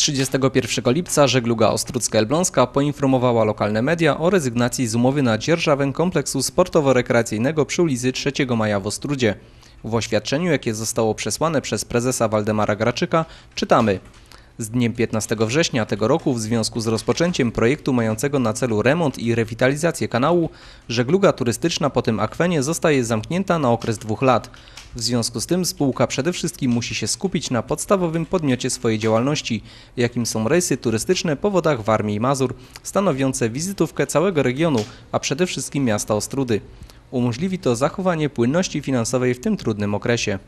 31 lipca żegluga Ostrucka-Elbląska poinformowała lokalne media o rezygnacji z umowy na dzierżawę kompleksu sportowo-rekreacyjnego przy ulicy 3 Maja w Ostrudzie. W oświadczeniu, jakie zostało przesłane przez prezesa Waldemara Graczyka, czytamy z dniem 15 września tego roku w związku z rozpoczęciem projektu mającego na celu remont i rewitalizację kanału, żegluga turystyczna po tym akwenie zostaje zamknięta na okres dwóch lat. W związku z tym spółka przede wszystkim musi się skupić na podstawowym podmiocie swojej działalności, jakim są rejsy turystyczne po wodach Warmii i Mazur, stanowiące wizytówkę całego regionu, a przede wszystkim miasta Ostrudy. Umożliwi to zachowanie płynności finansowej w tym trudnym okresie.